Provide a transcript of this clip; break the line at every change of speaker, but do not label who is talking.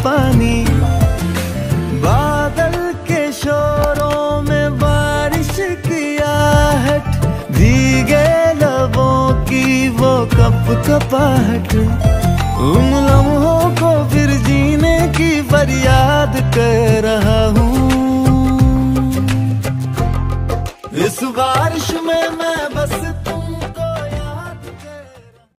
पानी। बादल के शोरों में बारिश की आहट, भीगे लबों की वो कप कपाहट। उन लम्हों को फिर जीने की फरियाद कर रहा हूँ। इस बारिश में